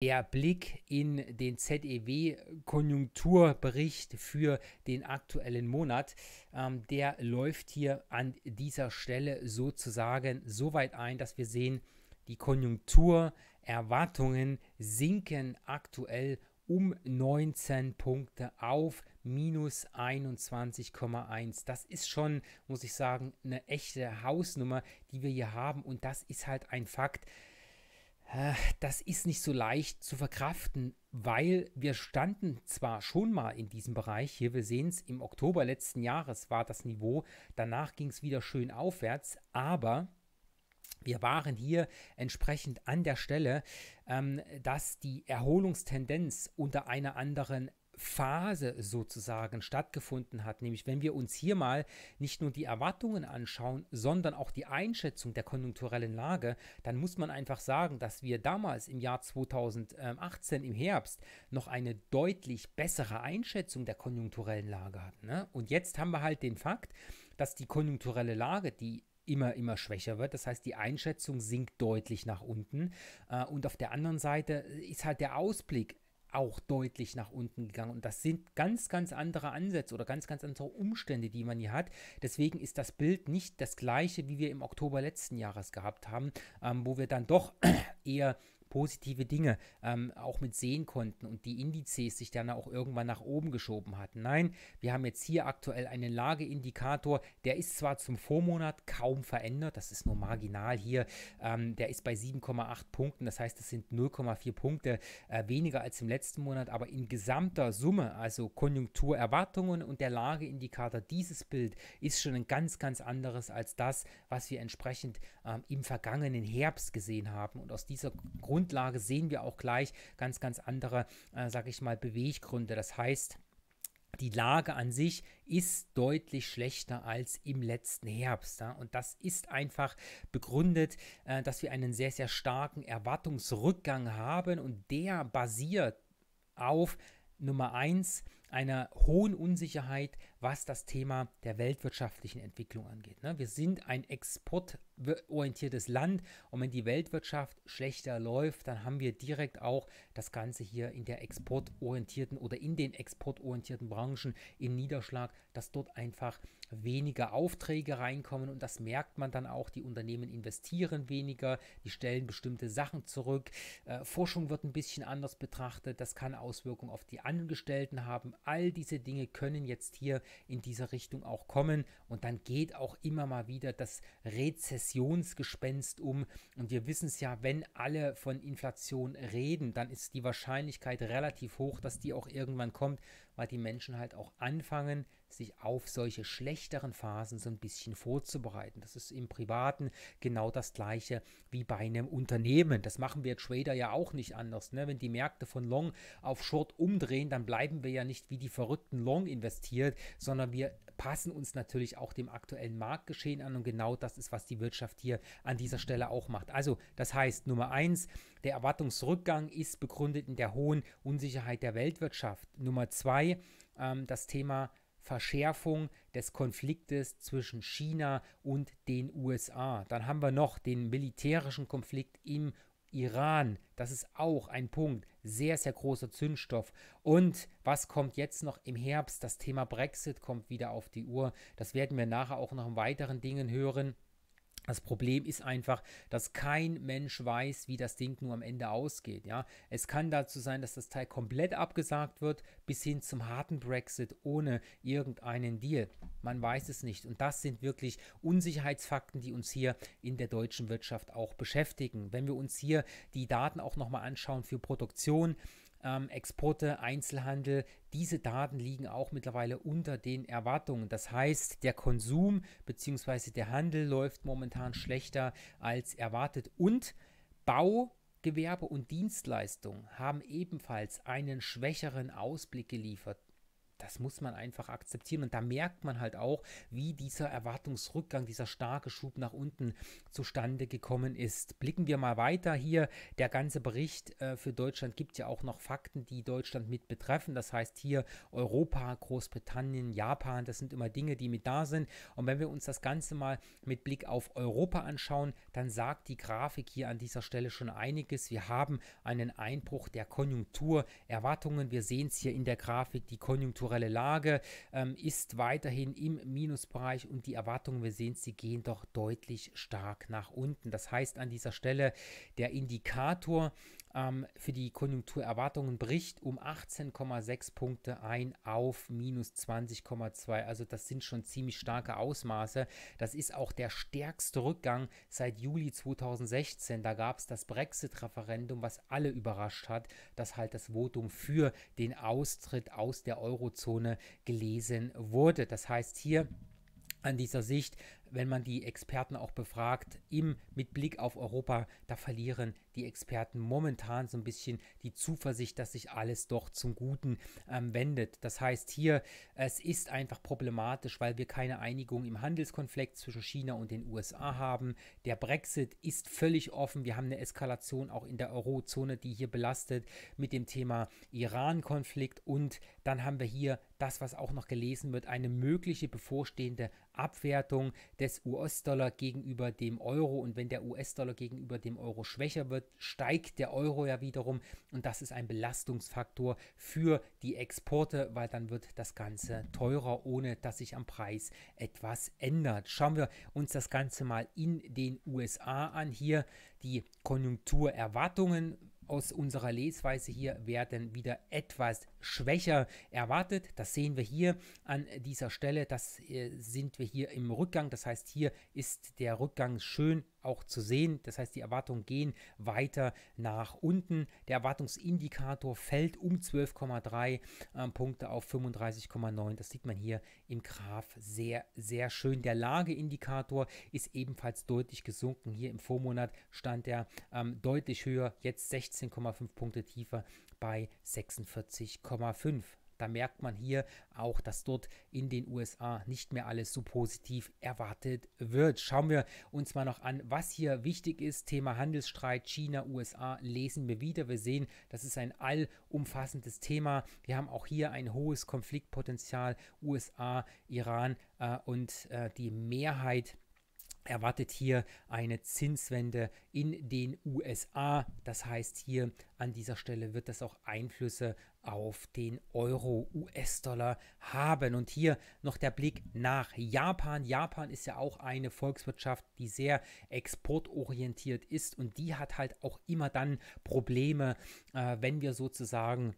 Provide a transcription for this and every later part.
Der Blick in den ZEW-Konjunkturbericht für den aktuellen Monat, ähm, der läuft hier an dieser Stelle sozusagen so weit ein, dass wir sehen, die Konjunkturerwartungen sinken aktuell um 19 Punkte auf minus 21,1. Das ist schon, muss ich sagen, eine echte Hausnummer, die wir hier haben und das ist halt ein Fakt das ist nicht so leicht zu verkraften, weil wir standen zwar schon mal in diesem Bereich hier, wir sehen es, im Oktober letzten Jahres war das Niveau, danach ging es wieder schön aufwärts, aber wir waren hier entsprechend an der Stelle, ähm, dass die Erholungstendenz unter einer anderen Phase sozusagen stattgefunden hat. Nämlich wenn wir uns hier mal nicht nur die Erwartungen anschauen, sondern auch die Einschätzung der konjunkturellen Lage, dann muss man einfach sagen, dass wir damals im Jahr 2018 im Herbst noch eine deutlich bessere Einschätzung der konjunkturellen Lage hatten. Ne? Und jetzt haben wir halt den Fakt, dass die konjunkturelle Lage, die immer, immer schwächer wird. Das heißt, die Einschätzung sinkt deutlich nach unten. Äh, und auf der anderen Seite ist halt der Ausblick auch deutlich nach unten gegangen. Und das sind ganz, ganz andere Ansätze oder ganz, ganz andere Umstände, die man hier hat. Deswegen ist das Bild nicht das gleiche, wie wir im Oktober letzten Jahres gehabt haben, ähm, wo wir dann doch eher positive Dinge ähm, auch mit sehen konnten und die Indizes sich dann auch irgendwann nach oben geschoben hatten. Nein, wir haben jetzt hier aktuell einen Lageindikator, der ist zwar zum Vormonat kaum verändert, das ist nur marginal hier, ähm, der ist bei 7,8 Punkten, das heißt, es sind 0,4 Punkte äh, weniger als im letzten Monat, aber in gesamter Summe, also Konjunkturerwartungen und der Lageindikator, dieses Bild ist schon ein ganz, ganz anderes als das, was wir entsprechend ähm, im vergangenen Herbst gesehen haben und aus dieser Grund Grundlage sehen wir auch gleich ganz, ganz andere, äh, sage ich mal, Beweggründe. Das heißt, die Lage an sich ist deutlich schlechter als im letzten Herbst. Ja? Und das ist einfach begründet, äh, dass wir einen sehr, sehr starken Erwartungsrückgang haben und der basiert auf Nummer eins einer hohen Unsicherheit, was das Thema der weltwirtschaftlichen Entwicklung angeht. Ne? Wir sind ein exportorientiertes Land und wenn die Weltwirtschaft schlechter läuft, dann haben wir direkt auch das Ganze hier in der exportorientierten oder in den exportorientierten Branchen im Niederschlag, dass dort einfach weniger Aufträge reinkommen und das merkt man dann auch. Die Unternehmen investieren weniger, die stellen bestimmte Sachen zurück. Äh, Forschung wird ein bisschen anders betrachtet, das kann Auswirkungen auf die Angestellten haben. All diese Dinge können jetzt hier in dieser Richtung auch kommen. Und dann geht auch immer mal wieder das Rezessionsgespenst um. Und wir wissen es ja, wenn alle von Inflation reden, dann ist die Wahrscheinlichkeit relativ hoch, dass die auch irgendwann kommt, weil die Menschen halt auch anfangen, sich auf solche schlechteren Phasen so ein bisschen vorzubereiten. Das ist im Privaten genau das gleiche wie bei einem Unternehmen. Das machen wir Trader ja auch nicht anders. Ne? Wenn die Märkte von Long auf Short umdrehen, dann bleiben wir ja nicht wie die verrückten Long investiert, sondern wir passen uns natürlich auch dem aktuellen Marktgeschehen an und genau das ist, was die Wirtschaft hier an dieser Stelle auch macht. Also das heißt, Nummer eins, der Erwartungsrückgang ist begründet in der hohen Unsicherheit der Weltwirtschaft. Nummer zwei, ähm, das Thema Verschärfung des Konfliktes zwischen China und den USA. Dann haben wir noch den militärischen Konflikt im Iran. Das ist auch ein Punkt, sehr, sehr großer Zündstoff. Und was kommt jetzt noch im Herbst? Das Thema Brexit kommt wieder auf die Uhr. Das werden wir nachher auch noch in weiteren Dingen hören. Das Problem ist einfach, dass kein Mensch weiß, wie das Ding nur am Ende ausgeht. Ja? Es kann dazu sein, dass das Teil komplett abgesagt wird, bis hin zum harten Brexit ohne irgendeinen Deal. Man weiß es nicht. Und das sind wirklich Unsicherheitsfakten, die uns hier in der deutschen Wirtschaft auch beschäftigen. Wenn wir uns hier die Daten auch nochmal anschauen für Produktion, ähm, Exporte, Einzelhandel, diese Daten liegen auch mittlerweile unter den Erwartungen. Das heißt, der Konsum bzw. der Handel läuft momentan schlechter als erwartet und Bau, Gewerbe und Dienstleistungen haben ebenfalls einen schwächeren Ausblick geliefert. Das muss man einfach akzeptieren. Und da merkt man halt auch, wie dieser Erwartungsrückgang, dieser starke Schub nach unten zustande gekommen ist. Blicken wir mal weiter hier. Der ganze Bericht äh, für Deutschland gibt ja auch noch Fakten, die Deutschland mit betreffen. Das heißt hier Europa, Großbritannien, Japan, das sind immer Dinge, die mit da sind. Und wenn wir uns das Ganze mal mit Blick auf Europa anschauen, dann sagt die Grafik hier an dieser Stelle schon einiges. Wir haben einen Einbruch der Konjunkturerwartungen. Wir sehen es hier in der Grafik, die konjunkturelle Lage ähm, ist weiterhin im Minusbereich und die Erwartungen, wir sehen sie gehen doch deutlich stark nach unten. Das heißt an dieser Stelle, der Indikator ähm, für die Konjunkturerwartungen bricht um 18,6 Punkte ein auf minus 20,2. Also das sind schon ziemlich starke Ausmaße. Das ist auch der stärkste Rückgang seit Juli 2016. Da gab es das Brexit-Referendum, was alle überrascht hat, dass halt das Votum für den Austritt aus der Eurozone gelesen wurde. Das heißt hier an dieser Sicht wenn man die Experten auch befragt, im, mit Blick auf Europa, da verlieren die Experten momentan so ein bisschen die Zuversicht, dass sich alles doch zum Guten ähm, wendet. Das heißt hier, es ist einfach problematisch, weil wir keine Einigung im Handelskonflikt zwischen China und den USA haben. Der Brexit ist völlig offen. Wir haben eine Eskalation auch in der Eurozone, die hier belastet mit dem Thema Iran-Konflikt. Und dann haben wir hier das, was auch noch gelesen wird, eine mögliche bevorstehende Abwertung des US-Dollar gegenüber dem Euro. Und wenn der US-Dollar gegenüber dem Euro schwächer wird, steigt der Euro ja wiederum. Und das ist ein Belastungsfaktor für die Exporte, weil dann wird das Ganze teurer, ohne dass sich am Preis etwas ändert. Schauen wir uns das Ganze mal in den USA an. Hier die Konjunkturerwartungen aus unserer Lesweise hier werden wieder etwas schwächer erwartet. Das sehen wir hier an dieser Stelle. Das äh, sind wir hier im Rückgang. Das heißt, hier ist der Rückgang schön auch zu sehen. Das heißt, die Erwartungen gehen weiter nach unten. Der Erwartungsindikator fällt um 12,3 äh, Punkte auf 35,9. Das sieht man hier im Graph sehr, sehr schön. Der Lageindikator ist ebenfalls deutlich gesunken. Hier im Vormonat stand er ähm, deutlich höher, jetzt 16,5 Punkte tiefer bei 46,5. Da merkt man hier auch, dass dort in den USA nicht mehr alles so positiv erwartet wird. Schauen wir uns mal noch an, was hier wichtig ist. Thema Handelsstreit China-USA lesen wir wieder. Wir sehen, das ist ein allumfassendes Thema. Wir haben auch hier ein hohes Konfliktpotenzial USA, Iran äh, und äh, die Mehrheit erwartet hier eine Zinswende in den USA. Das heißt, hier an dieser Stelle wird das auch Einflüsse auf den Euro, US-Dollar haben. Und hier noch der Blick nach Japan. Japan ist ja auch eine Volkswirtschaft, die sehr exportorientiert ist und die hat halt auch immer dann Probleme, äh, wenn wir sozusagen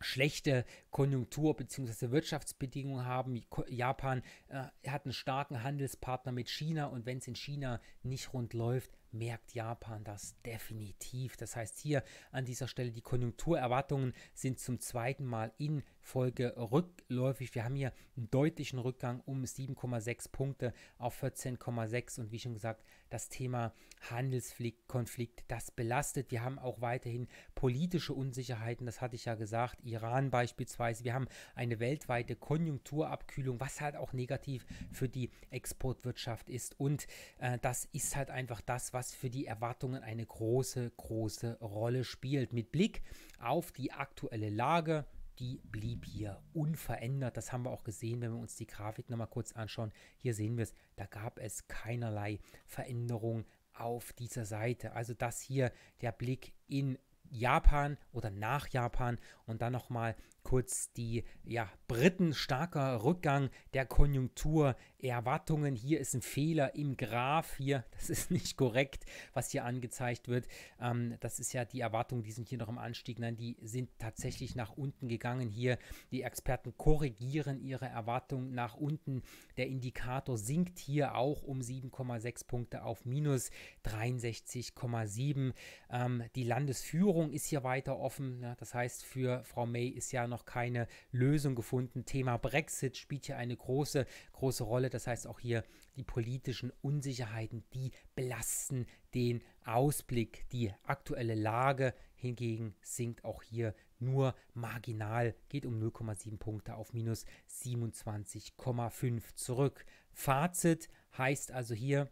schlechte Konjunktur- bzw. Wirtschaftsbedingungen haben. Japan äh, hat einen starken Handelspartner mit China und wenn es in China nicht rund läuft, merkt Japan das definitiv. Das heißt, hier an dieser Stelle die Konjunkturerwartungen sind zum zweiten Mal in Folge rückläufig. Wir haben hier einen deutlichen Rückgang um 7,6 Punkte auf 14,6 und wie schon gesagt, das Thema Handelskonflikt, das belastet. Wir haben auch weiterhin politische Unsicherheiten, das hatte ich ja gesagt, Iran beispielsweise. Wir haben eine weltweite Konjunkturabkühlung, was halt auch negativ für die Exportwirtschaft ist und äh, das ist halt einfach das, was für die Erwartungen eine große, große Rolle spielt. Mit Blick auf die aktuelle Lage, die blieb hier unverändert. Das haben wir auch gesehen, wenn wir uns die Grafik nochmal kurz anschauen. Hier sehen wir es, da gab es keinerlei Veränderung auf dieser Seite. Also das hier der Blick in Japan oder nach Japan und dann nochmal kurz die ja, Briten starker Rückgang der Konjunktur Erwartungen. Hier ist ein Fehler im Graph hier. Das ist nicht korrekt, was hier angezeigt wird. Ähm, das ist ja die Erwartungen, die sind hier noch im Anstieg. Nein, die sind tatsächlich nach unten gegangen hier. Die Experten korrigieren ihre Erwartungen nach unten. Der Indikator sinkt hier auch um 7,6 Punkte auf minus 63,7. Ähm, die Landesführung ist hier weiter offen. Ja, das heißt, für Frau May ist ja noch keine Lösung gefunden. Thema Brexit spielt hier eine große, große Rolle. Das heißt auch hier die politischen Unsicherheiten, die belasten den Ausblick, die aktuelle Lage hingegen sinkt auch hier nur marginal, geht um 0,7 Punkte auf minus 27,5 zurück. Fazit heißt also hier,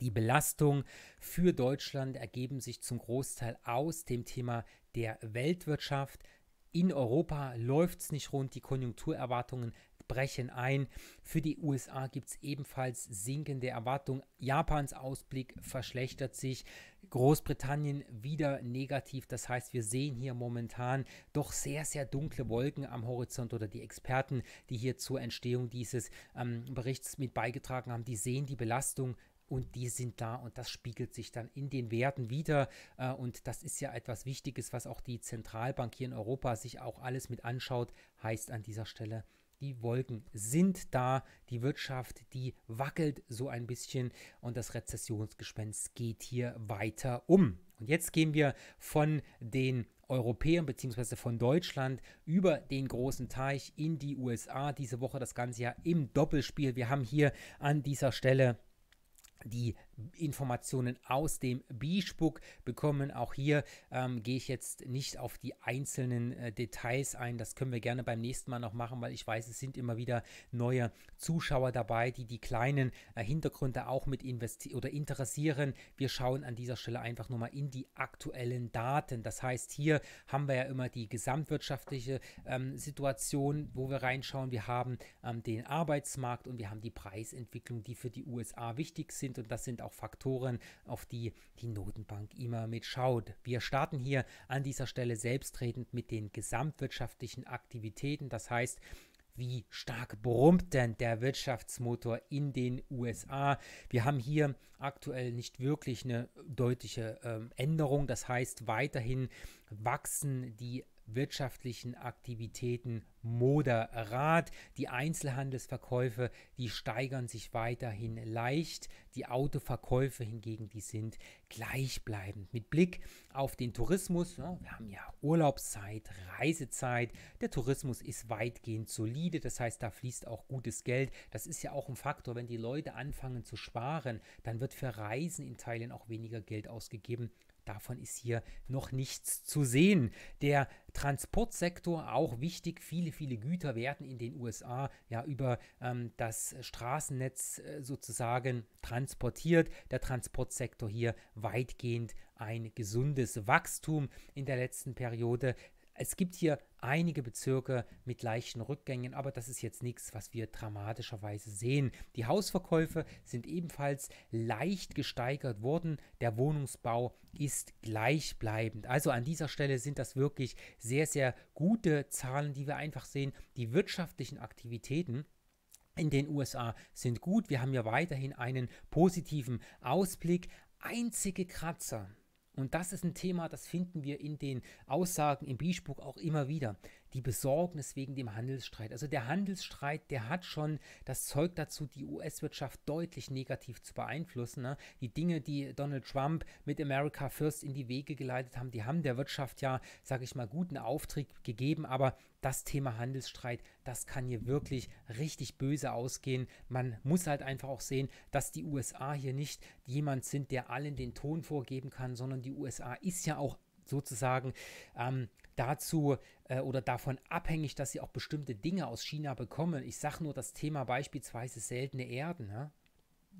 die Belastung für Deutschland ergeben sich zum Großteil aus dem Thema der Weltwirtschaft. In Europa läuft es nicht rund, die Konjunkturerwartungen brechen ein. Für die USA gibt es ebenfalls sinkende Erwartungen. Japans Ausblick verschlechtert sich. Großbritannien wieder negativ. Das heißt, wir sehen hier momentan doch sehr, sehr dunkle Wolken am Horizont oder die Experten, die hier zur Entstehung dieses ähm, Berichts mit beigetragen haben, die sehen die Belastung und die sind da und das spiegelt sich dann in den Werten wieder. Äh, und das ist ja etwas Wichtiges, was auch die Zentralbank hier in Europa sich auch alles mit anschaut, heißt an dieser Stelle, die Wolken sind da, die Wirtschaft, die wackelt so ein bisschen und das Rezessionsgespenst geht hier weiter um. Und jetzt gehen wir von den Europäern bzw. von Deutschland über den großen Teich in die USA. Diese Woche das ganze Jahr im Doppelspiel. Wir haben hier an dieser Stelle die Informationen aus dem B-Spuck bekommen. Auch hier ähm, gehe ich jetzt nicht auf die einzelnen äh, Details ein. Das können wir gerne beim nächsten Mal noch machen, weil ich weiß, es sind immer wieder neue Zuschauer dabei, die die kleinen äh, Hintergründe auch mit investieren oder interessieren. Wir schauen an dieser Stelle einfach nur mal in die aktuellen Daten. Das heißt, hier haben wir ja immer die gesamtwirtschaftliche ähm, Situation, wo wir reinschauen. Wir haben ähm, den Arbeitsmarkt und wir haben die Preisentwicklung, die für die USA wichtig sind. Und das sind auch Faktoren, auf die die Notenbank immer mit schaut. Wir starten hier an dieser Stelle selbstredend mit den gesamtwirtschaftlichen Aktivitäten. Das heißt, wie stark brummt denn der Wirtschaftsmotor in den USA? Wir haben hier aktuell nicht wirklich eine deutliche ähm, Änderung. Das heißt, weiterhin wachsen die wirtschaftlichen Aktivitäten moderat. Die Einzelhandelsverkäufe, die steigern sich weiterhin leicht. Die Autoverkäufe hingegen, die sind gleichbleibend. Mit Blick auf den Tourismus, ja, wir haben ja Urlaubszeit, Reisezeit. Der Tourismus ist weitgehend solide, das heißt, da fließt auch gutes Geld. Das ist ja auch ein Faktor, wenn die Leute anfangen zu sparen, dann wird für Reisen in Teilen auch weniger Geld ausgegeben. Davon ist hier noch nichts zu sehen. Der Transportsektor auch wichtig. Viele, viele Güter werden in den USA ja über ähm, das Straßennetz äh, sozusagen transportiert. Der Transportsektor hier weitgehend ein gesundes Wachstum in der letzten Periode. Es gibt hier einige Bezirke mit leichten Rückgängen, aber das ist jetzt nichts, was wir dramatischerweise sehen. Die Hausverkäufe sind ebenfalls leicht gesteigert worden. Der Wohnungsbau ist gleichbleibend. Also an dieser Stelle sind das wirklich sehr, sehr gute Zahlen, die wir einfach sehen. Die wirtschaftlichen Aktivitäten in den USA sind gut. Wir haben ja weiterhin einen positiven Ausblick. Einzige Kratzer und das ist ein Thema, das finden wir in den Aussagen im Bischbuch auch immer wieder die Besorgnis wegen dem Handelsstreit. Also der Handelsstreit, der hat schon das Zeug dazu, die US-Wirtschaft deutlich negativ zu beeinflussen. Ne? Die Dinge, die Donald Trump mit America First in die Wege geleitet haben, die haben der Wirtschaft ja, sage ich mal, guten Auftrieb gegeben, aber das Thema Handelsstreit, das kann hier wirklich richtig böse ausgehen. Man muss halt einfach auch sehen, dass die USA hier nicht jemand sind, der allen den Ton vorgeben kann, sondern die USA ist ja auch sozusagen ähm, dazu äh, oder davon abhängig, dass sie auch bestimmte Dinge aus China bekommen. Ich sage nur das Thema beispielsweise seltene Erden. Ja?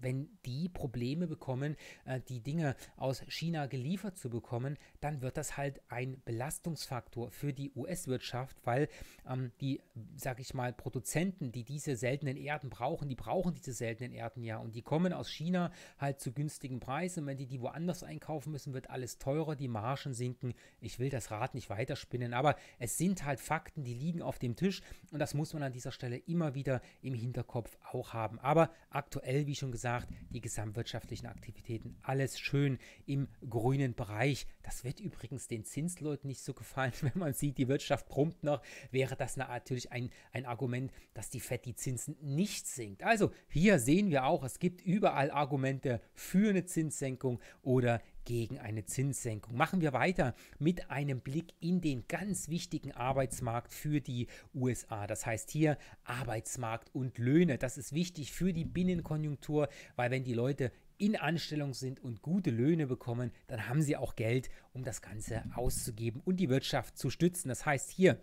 Wenn die Probleme bekommen, äh, die Dinge aus China geliefert zu bekommen, dann wird das halt ein Belastungsfaktor für die US-Wirtschaft, weil ähm, die, sag ich mal, Produzenten, die diese seltenen Erden brauchen, die brauchen diese seltenen Erden ja und die kommen aus China halt zu günstigen Preisen. Wenn die die woanders einkaufen müssen, wird alles teurer, die Margen sinken. Ich will das Rad nicht weiterspinnen, aber es sind halt Fakten, die liegen auf dem Tisch und das muss man an dieser Stelle immer wieder im Hinterkopf auch haben. Aber aktuell, wie schon gesagt, gesagt, die gesamtwirtschaftlichen Aktivitäten, alles schön im grünen Bereich. Das wird übrigens den Zinsleuten nicht so gefallen, wenn man sieht, die Wirtschaft brummt noch, wäre das natürlich ein, ein Argument, dass die FED die Zinsen nicht sinkt. Also hier sehen wir auch, es gibt überall Argumente für eine Zinssenkung oder gegen eine Zinssenkung. Machen wir weiter mit einem Blick in den ganz wichtigen Arbeitsmarkt für die USA. Das heißt hier Arbeitsmarkt und Löhne. Das ist wichtig für die Binnenkonjunktur, weil wenn die Leute in Anstellung sind und gute Löhne bekommen, dann haben sie auch Geld, um das Ganze auszugeben und die Wirtschaft zu stützen. Das heißt hier,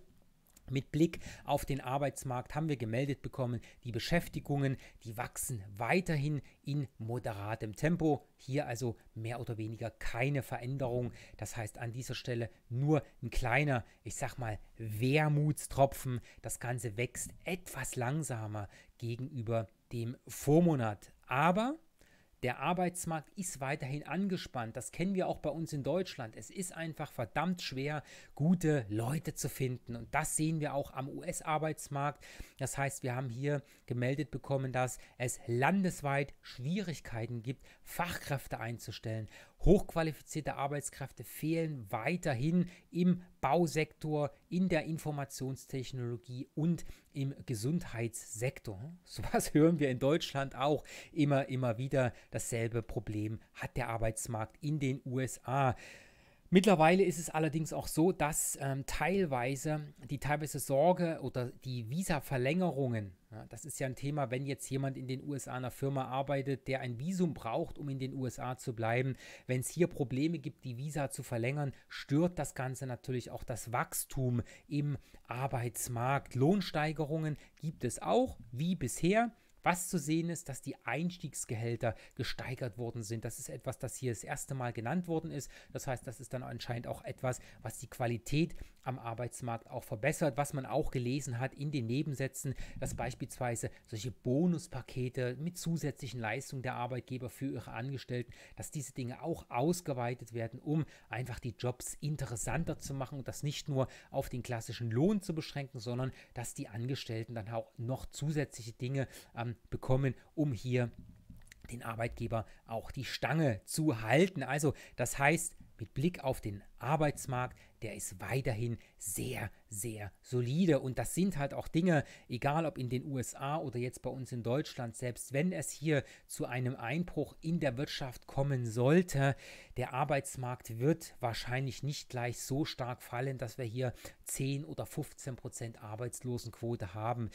mit Blick auf den Arbeitsmarkt haben wir gemeldet bekommen, die Beschäftigungen, die wachsen weiterhin in moderatem Tempo. Hier also mehr oder weniger keine Veränderung. Das heißt an dieser Stelle nur ein kleiner, ich sag mal, Wermutstropfen. Das Ganze wächst etwas langsamer gegenüber dem Vormonat. Aber der Arbeitsmarkt ist weiterhin angespannt. Das kennen wir auch bei uns in Deutschland. Es ist einfach verdammt schwer, gute Leute zu finden. Und das sehen wir auch am US-Arbeitsmarkt. Das heißt, wir haben hier gemeldet bekommen, dass es landesweit Schwierigkeiten gibt, Fachkräfte einzustellen. Hochqualifizierte Arbeitskräfte fehlen weiterhin im Bausektor, in der Informationstechnologie und im Gesundheitssektor. So was hören wir in Deutschland auch immer, immer wieder. Dasselbe Problem hat der Arbeitsmarkt in den USA. Mittlerweile ist es allerdings auch so, dass ähm, teilweise die teilweise Sorge oder die Visa-Verlängerungen, ja, das ist ja ein Thema, wenn jetzt jemand in den USA einer Firma arbeitet, der ein Visum braucht, um in den USA zu bleiben, wenn es hier Probleme gibt, die Visa zu verlängern, stört das Ganze natürlich auch das Wachstum im Arbeitsmarkt. Lohnsteigerungen gibt es auch, wie bisher. Was zu sehen ist, dass die Einstiegsgehälter gesteigert worden sind. Das ist etwas, das hier das erste Mal genannt worden ist. Das heißt, das ist dann anscheinend auch etwas, was die Qualität am Arbeitsmarkt auch verbessert. Was man auch gelesen hat in den Nebensätzen, dass beispielsweise solche Bonuspakete mit zusätzlichen Leistungen der Arbeitgeber für ihre Angestellten, dass diese Dinge auch ausgeweitet werden, um einfach die Jobs interessanter zu machen und das nicht nur auf den klassischen Lohn zu beschränken, sondern dass die Angestellten dann auch noch zusätzliche Dinge ähm, bekommen, um hier den Arbeitgeber auch die Stange zu halten. Also das heißt, mit Blick auf den Arbeitsmarkt, der ist weiterhin sehr, sehr solide. Und das sind halt auch Dinge, egal ob in den USA oder jetzt bei uns in Deutschland, selbst wenn es hier zu einem Einbruch in der Wirtschaft kommen sollte, der Arbeitsmarkt wird wahrscheinlich nicht gleich so stark fallen, dass wir hier 10 oder 15 Prozent Arbeitslosenquote haben.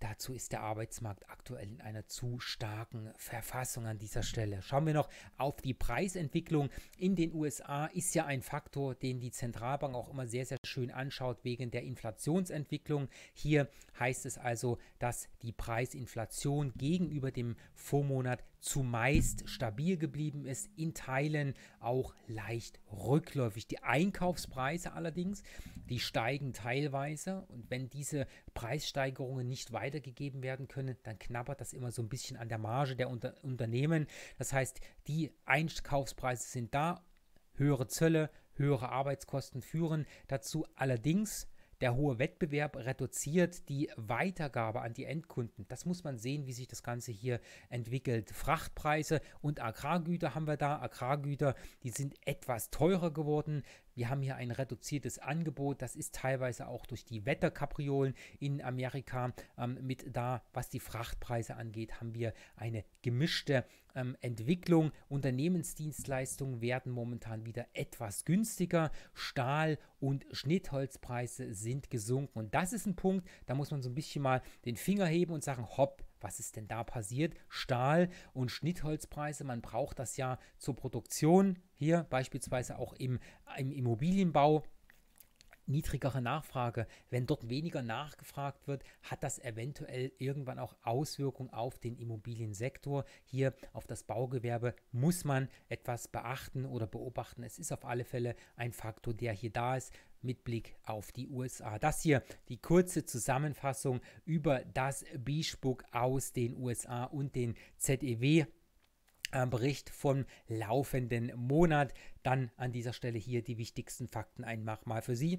Dazu ist der Arbeitsmarkt aktuell in einer zu starken Verfassung an dieser Stelle. Schauen wir noch auf die Preisentwicklung. In den USA ist ja ein Faktor, den die Zentralbank auch immer sehr, sehr schön anschaut wegen der Inflationsentwicklung. Hier heißt es also, dass die Preisinflation gegenüber dem Vormonat zumeist stabil geblieben ist, in Teilen auch leicht rückläufig. Die Einkaufspreise allerdings, die steigen teilweise und wenn diese Preissteigerungen nicht weitergegeben werden können, dann knabbert das immer so ein bisschen an der Marge der Unter Unternehmen. Das heißt, die Einkaufspreise sind da, höhere Zölle, höhere Arbeitskosten führen dazu allerdings der hohe Wettbewerb reduziert die Weitergabe an die Endkunden. Das muss man sehen, wie sich das Ganze hier entwickelt. Frachtpreise und Agrargüter haben wir da. Agrargüter, die sind etwas teurer geworden. Wir haben hier ein reduziertes Angebot. Das ist teilweise auch durch die Wetterkapriolen in Amerika ähm, mit da. Was die Frachtpreise angeht, haben wir eine gemischte ähm, Entwicklung. Unternehmensdienstleistungen werden momentan wieder etwas günstiger. Stahl- und Schnittholzpreise sind gesunken. Und das ist ein Punkt, da muss man so ein bisschen mal den Finger heben und sagen, hopp, was ist denn da passiert? Stahl- und Schnittholzpreise, man braucht das ja zur Produktion, hier beispielsweise auch im, im Immobilienbau niedrigere Nachfrage, wenn dort weniger nachgefragt wird, hat das eventuell irgendwann auch Auswirkungen auf den Immobiliensektor. Hier auf das Baugewerbe muss man etwas beachten oder beobachten. Es ist auf alle Fälle ein Faktor, der hier da ist mit Blick auf die USA. Das hier die kurze Zusammenfassung über das Bischbuck aus den USA und den ZEW. Bericht vom laufenden Monat. Dann an dieser Stelle hier die wichtigsten Fakten einmal mal für Sie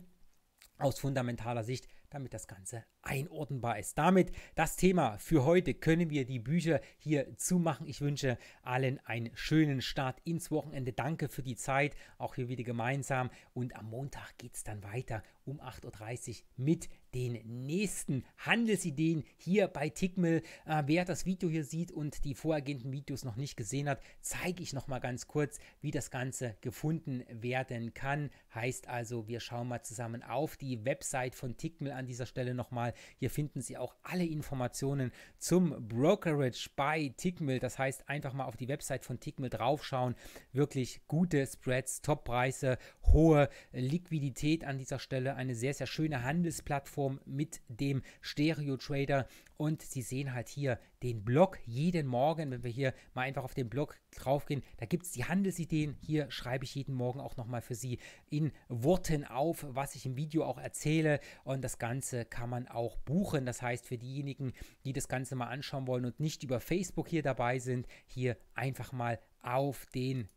aus fundamentaler Sicht, damit das Ganze einordnbar ist. Damit das Thema für heute können wir die Bücher hier zumachen. Ich wünsche allen einen schönen Start ins Wochenende. Danke für die Zeit, auch hier wieder gemeinsam. Und am Montag geht es dann weiter um 8.30 Uhr mit den nächsten Handelsideen hier bei Tickmill. Äh, wer das Video hier sieht und die vorhergehenden Videos noch nicht gesehen hat, zeige ich noch mal ganz kurz, wie das Ganze gefunden werden kann. Heißt also, wir schauen mal zusammen auf die Website von Tickmill an dieser Stelle nochmal. Hier finden Sie auch alle Informationen zum Brokerage bei Tickmill. Das heißt, einfach mal auf die Website von Tickmill draufschauen. Wirklich gute Spreads, Top-Preise, hohe Liquidität an dieser Stelle. Eine sehr, sehr schöne Handelsplattform mit dem Stereo-Trader. Und Sie sehen halt hier den Blog jeden Morgen, wenn wir hier mal einfach auf den Blog draufgehen, da gibt es die Handelsideen. Hier schreibe ich jeden Morgen auch nochmal für Sie in Worten auf, was ich im Video auch erzähle. Und das Ganze kann man auch buchen. Das heißt, für diejenigen, die das Ganze mal anschauen wollen und nicht über Facebook hier dabei sind, hier einfach mal auf den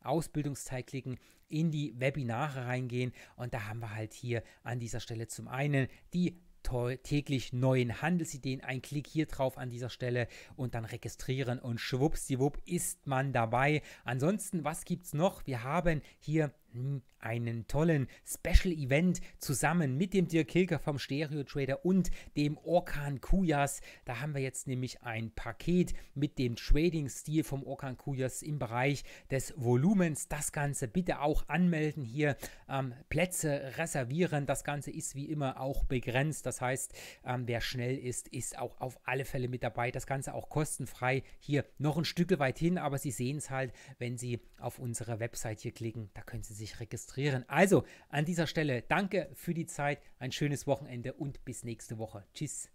Ausbildungsteil klicken, in die Webinare reingehen und da haben wir halt hier an dieser Stelle zum einen die täglich neuen Handelsideen. Ein Klick hier drauf an dieser Stelle und dann registrieren und schwuppsdiwupp ist man dabei. Ansonsten, was gibt es noch? Wir haben hier einen tollen Special Event zusammen mit dem Dirk Hilker vom Stereo Trader und dem Orkan Kujas. Da haben wir jetzt nämlich ein Paket mit dem Trading-Stil vom Orkan Kujas im Bereich des Volumens. Das Ganze bitte auch anmelden hier, ähm, Plätze reservieren. Das Ganze ist wie immer auch begrenzt. Das heißt, ähm, wer schnell ist, ist auch auf alle Fälle mit dabei. Das Ganze auch kostenfrei hier noch ein Stück weit hin, aber Sie sehen es halt, wenn Sie auf unsere Website hier klicken. Da können Sie sich sich registrieren. Also an dieser Stelle danke für die Zeit, ein schönes Wochenende und bis nächste Woche. Tschüss.